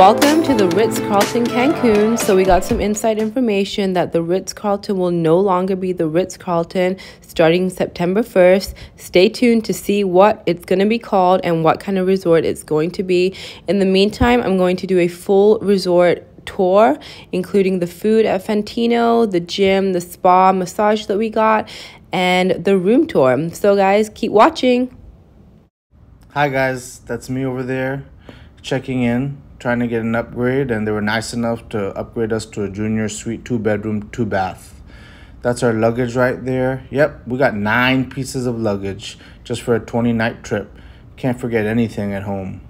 Welcome to the Ritz Carlton Cancun. So, we got some inside information that the Ritz Carlton will no longer be the Ritz Carlton starting September 1st. Stay tuned to see what it's going to be called and what kind of resort it's going to be. In the meantime, I'm going to do a full resort tour, including the food at Fantino, the gym, the spa, massage that we got, and the room tour. So, guys, keep watching. Hi, guys, that's me over there checking in, trying to get an upgrade, and they were nice enough to upgrade us to a junior suite, two bedroom, two bath. That's our luggage right there. Yep, we got nine pieces of luggage just for a 20 night trip. Can't forget anything at home.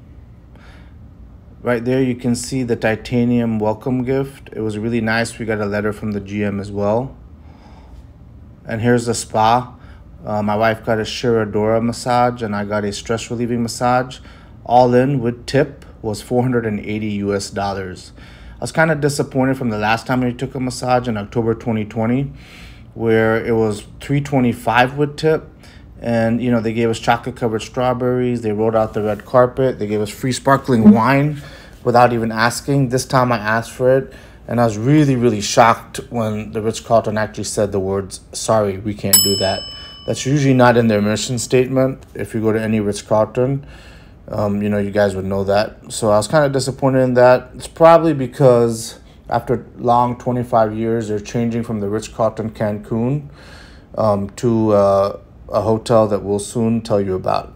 Right there, you can see the titanium welcome gift. It was really nice. We got a letter from the GM as well. And here's the spa. Uh, my wife got a Shirodhara massage, and I got a stress relieving massage. All in with tip was 480 US dollars. I was kind of disappointed from the last time we took a massage in October 2020, where it was 325 with tip and you know they gave us chocolate covered strawberries they rolled out the red carpet they gave us free sparkling mm-hmm. wine without even asking. This time i asked for it and i was really really shocked when the ritz-carlton actually said the words sorry we can't do that. That's usually not in their mission statement if you go to any ritz-carlton um, you know you guys would know that so i was kind of disappointed in that it's probably because after long 25 years they're changing from the ritz-carlton cancun um, to uh, a hotel that we'll soon tell you about.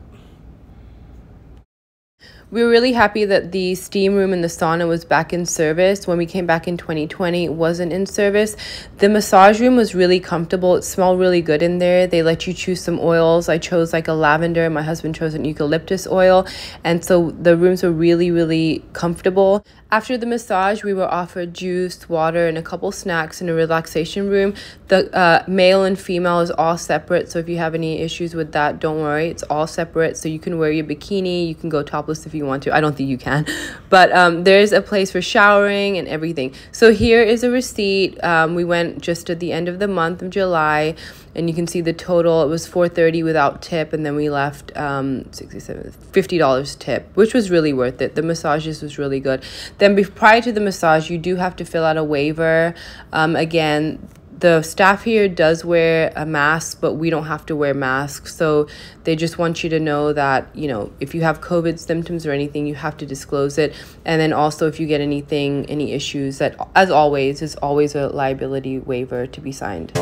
We were really happy that the steam room and the sauna was back in service. When we came back in 2020, it wasn't in service. The massage room was really comfortable. It smelled really good in there. They let you choose some oils. I chose like a lavender. My husband chose an eucalyptus oil. And so the rooms were really, really comfortable. After the massage, we were offered juice, water, and a couple snacks in a relaxation room. The uh, male and female is all separate, so if you have any issues with that, don't worry. It's all separate, so you can wear your bikini, you can go topless if you want to. I don't think you can, but um, there's a place for showering and everything. So here is a receipt. Um, we went just at the end of the month of July and you can see the total it was 430 without tip and then we left um 67 50 dollars tip which was really worth it the massages was really good then prior to the massage you do have to fill out a waiver um again the staff here does wear a mask, but we don't have to wear masks. So they just want you to know that, you know, if you have COVID symptoms or anything, you have to disclose it. And then also, if you get anything, any issues, that as always, is always a liability waiver to be signed.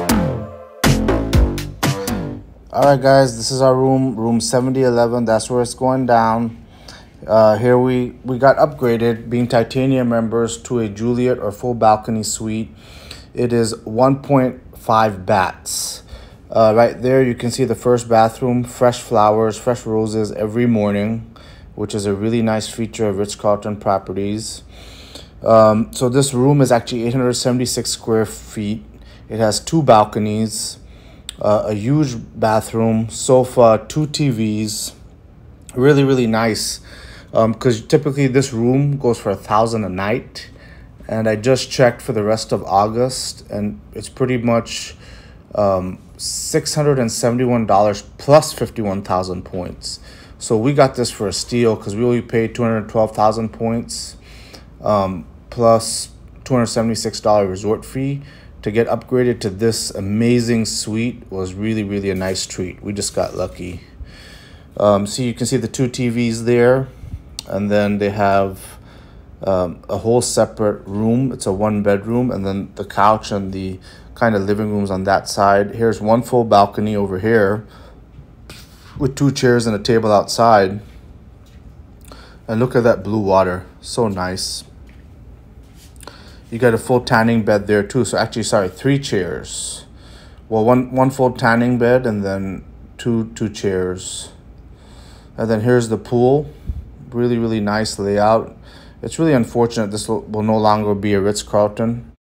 All right, guys, this is our room, room 7011. That's where it's going down. Uh, here we, we got upgraded, being titanium members, to a Juliet or full balcony suite. It is 1.5 bats. Uh, right there, you can see the first bathroom, fresh flowers, fresh roses every morning, which is a really nice feature of Ritz-Carlton properties. Um, so this room is actually 876 square feet. It has two balconies uh, a huge bathroom, sofa, two TVs. Really, really nice. Because um, typically this room goes for a thousand a night, and I just checked for the rest of August, and it's pretty much um, six hundred and seventy-one dollars plus fifty-one thousand points. So we got this for a steal because we only paid two hundred twelve thousand points, um, plus two hundred seventy-six dollar resort fee to get upgraded to this amazing suite was really, really a nice treat. We just got lucky. Um, so you can see the two TVs there, and then they have um, a whole separate room. It's a one bedroom, and then the couch and the kind of living rooms on that side. Here's one full balcony over here with two chairs and a table outside. And look at that blue water. So nice. You got a full tanning bed there too. So actually, sorry, three chairs. Well, one one full tanning bed and then two two chairs. And then here's the pool. Really, really nice layout. It's really unfortunate this will, no longer be a Ritz-Carlton.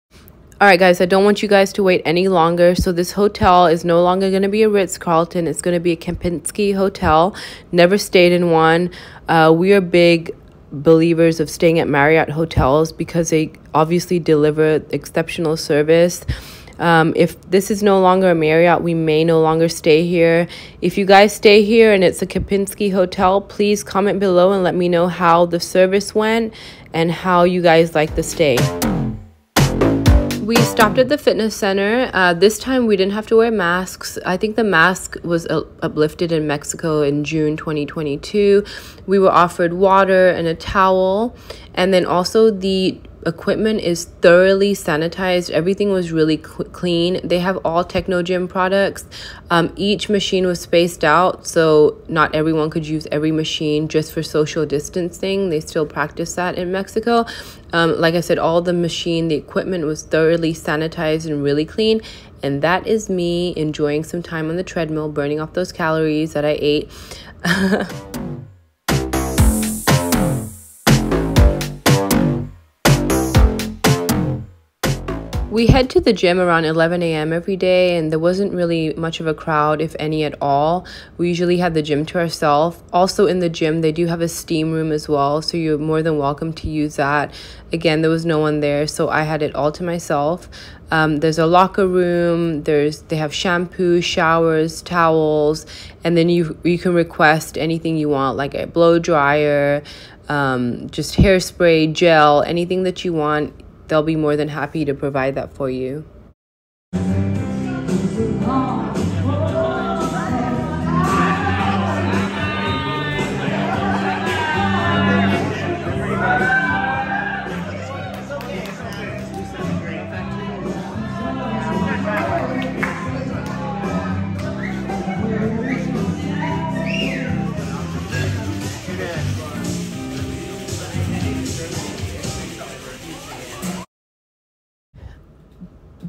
All right, guys, I don't want you guys to wait any longer. So this hotel is no longer going to be a Ritz-Carlton. It's going to be a Kempinski hotel. Never stayed in one. Uh, we are big believers of staying at Marriott hotels because they obviously deliver exceptional service. Um, if this is no longer a Marriott, we may no longer stay here. If you guys stay here and it's a Kempinski hotel, please comment below and let me know how the service went and how you guys like the stay. We stopped at the fitness center. Uh, this time we didn't have to wear masks. I think the mask was uplifted in Mexico in June 2022. We were offered water and a towel. And then also the equipment is thoroughly sanitized. Everything was really clean. They have all Technogym products. Um, each machine was spaced out, so not everyone could use every machine just for social distancing. They still practice that in Mexico. Um, like I said, all the machine, the equipment was thoroughly sanitized and really clean. And that is me enjoying some time on the treadmill, burning off those calories that I ate. We head to the gym around 11 a.m. every day, and there wasn't really much of a crowd, if any at all. We usually have the gym to ourselves. Also, in the gym, they do have a steam room as well, so you're more than welcome to use that. Again, there was no one there, so I had it all to myself. Um, there's a locker room. There's they have shampoo, showers, towels, and then you you can request anything you want, like a blow dryer, um, just hairspray, gel, anything that you want they'll be more than happy to provide that for you.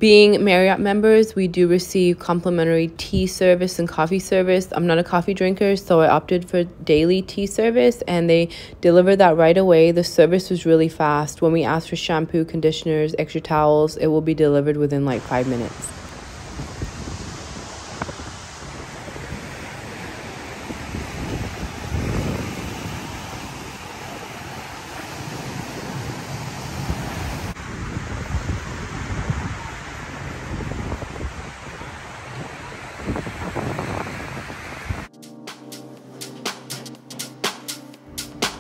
Being Marriott members, we do receive complimentary tea service and coffee service. I'm not a coffee drinker, so I opted for daily tea service and they delivered that right away. The service was really fast. When we asked for shampoo, conditioners, extra towels, it will be delivered within like five minutes.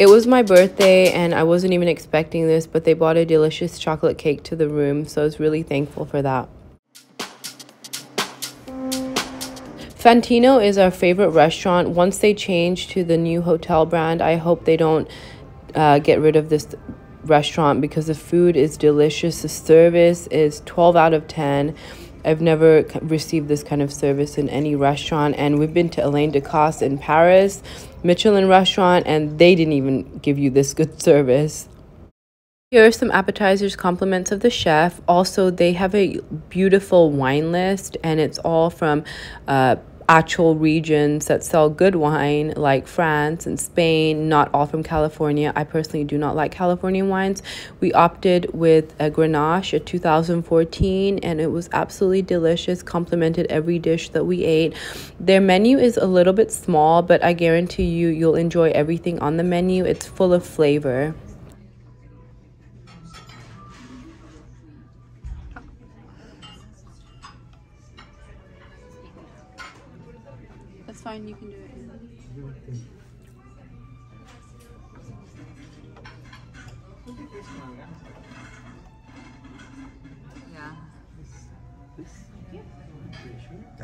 It was my birthday and I wasn't even expecting this, but they bought a delicious chocolate cake to the room, so I was really thankful for that. Fantino is our favorite restaurant. Once they change to the new hotel brand, I hope they don't uh, get rid of this restaurant because the food is delicious. The service is 12 out of 10. I've never received this kind of service in any restaurant. And we've been to Alain Ducasse in Paris, Michelin restaurant, and they didn't even give you this good service. Here are some appetizers, compliments of the chef. Also, they have a beautiful wine list, and it's all from uh, actual regions that sell good wine like France and Spain, not all from California. I personally do not like Californian wines. We opted with a Grenache, a 2014, and it was absolutely delicious, complemented every dish that we ate. Their menu is a little bit small, but I guarantee you, you'll enjoy everything on the menu. It's full of flavor.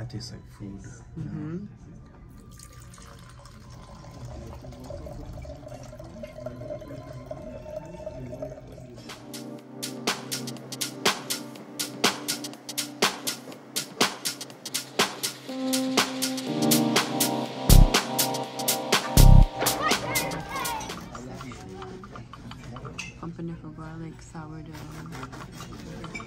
That tastes like food. Mm -hmm. garlic sourdough.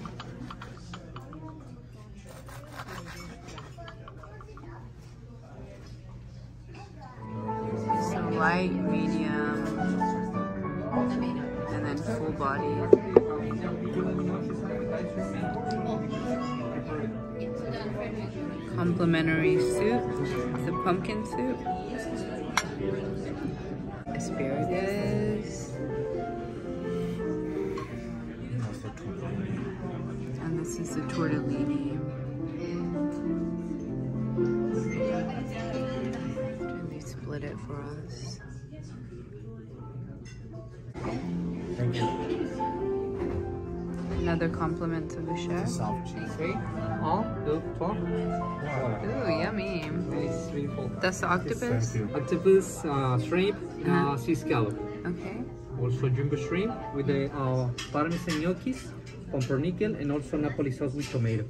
Complimentary soup, the pumpkin soup, asparagus, And This is the tortellini. And they split it for us. Thank you. Another compliment to the chef. Soft cheese. Eh? Oui. Un, That's the octopus? Octopus, uh, shrimp, uh, sea scallop. Okay. Also jumbo shrimp with the uh, parmesan gnocchis, pumpernickel, and also Napoli sauce with tomato.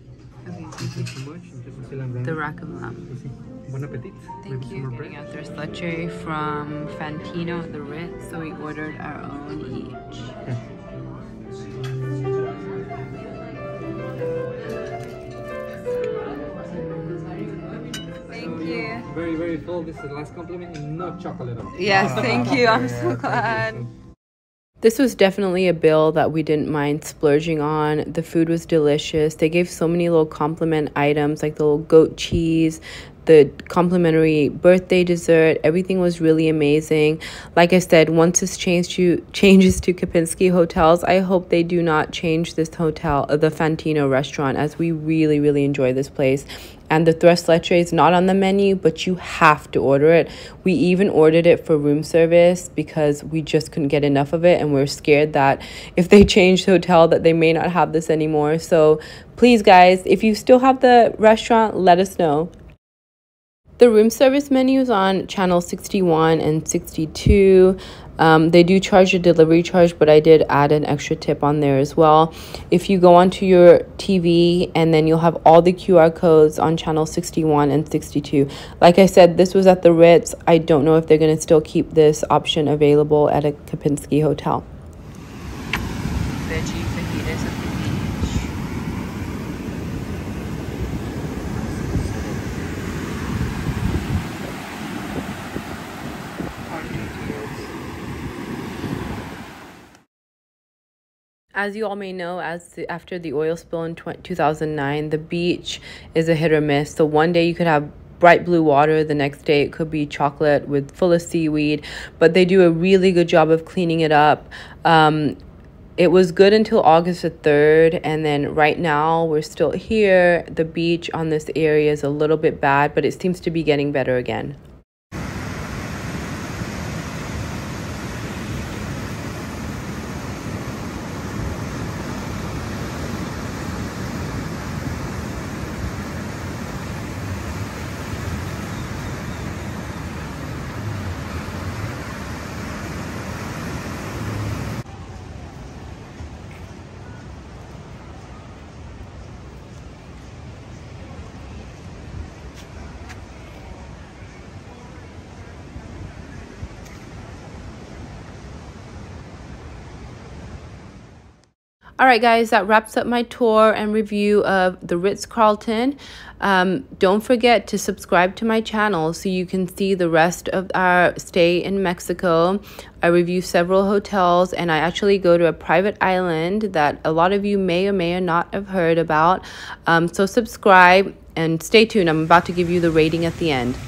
Okay, Thank you so much. and just still I'm The running. rack of lamb. Bon appetit. Thank you. Getting out their leche from Fantino the Ritz, so we ordered our own each. Very, very full. This is the last compliment and no chocolate. Yes, thank you. I'm so glad. This was definitely a bill that we didn't mind splurging on. The food was delicious. They gave so many little compliment items like the little goat cheese, the complimentary birthday dessert. Everything was really amazing. Like I said, once this change to changes to Kempinski hotels, I hope they do not change this hotel, uh, the Fantino restaurant, as we really, really enjoy this place. And the tres leche is not on the menu, but you have to order it. We even ordered it for room service because we just couldn't get enough of it, and we're scared that if they change the hotel, that they may not have this anymore. So please, guys, if you still have the restaurant, let us know. The room service menu is on channel 61 and 62. Um, they do charge a delivery charge, but I did add an extra tip on there as well. If you go onto your TV and then you'll have all the QR codes on channel 61 and 62. Like I said, this was at the Ritz. I don't know if they're going to still keep this option available at a Kempinski hotel. Veggie fajitas at the beach. As you all may know, as the, after the oil spill in tw 2009, the beach is a hit or miss. So one day you could have bright blue water, the next day it could be chocolate with full of seaweed, but they do a really good job of cleaning it up. Um, it was good until August the 3rd, and then right now we're still here. The beach on this area is a little bit bad, but it seems to be getting better again. All right, guys, that wraps up my tour and review of the Ritz Carlton. Um, don't forget to subscribe to my channel so you can see the rest of our stay in Mexico. I review several hotels and I actually go to a private island that a lot of you may or may not have heard about. Um, so, subscribe and stay tuned. I'm about to give you the rating at the end.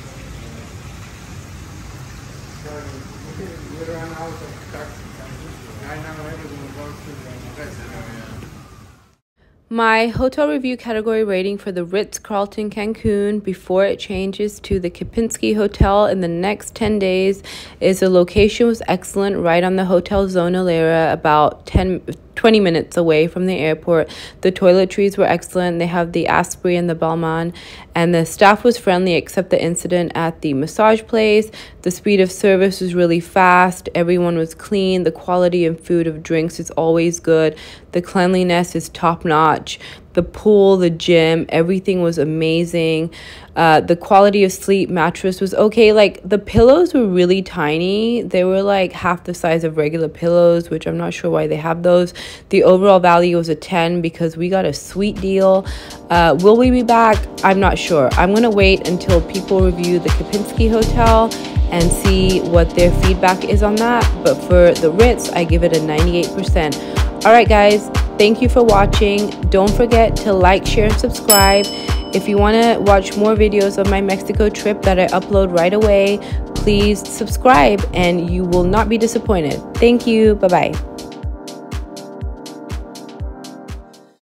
My hotel review category rating for the Ritz Carlton Cancun before it changes to the Kempinski Hotel in the next 10 days is the location was excellent right on the Hotel Zona Lera, about 10 20 minutes away from the airport. The toiletries were excellent. They have the Asprey and the Balmain, and the staff was friendly except the incident at the massage place. The speed of service was really fast. Everyone was clean. The quality and food of drinks is always good. The cleanliness is top notch. The pool, the gym, everything was amazing. Uh, the quality of sleep mattress was okay. Like the pillows were really tiny. They were like half the size of regular pillows, which I'm not sure why they have those. The overall value was a 10 because we got a sweet deal. Uh, will we be back? I'm not sure. I'm going to wait until people review the Kempinski Hotel and see what their feedback is on that. But for the Ritz, I give it a 98%. All right, guys, thank you for watching. Don't forget to like, share, and subscribe. If you want to watch more videos of my Mexico trip that I upload right away, please subscribe and you will not be disappointed. Thank you. Bye bye.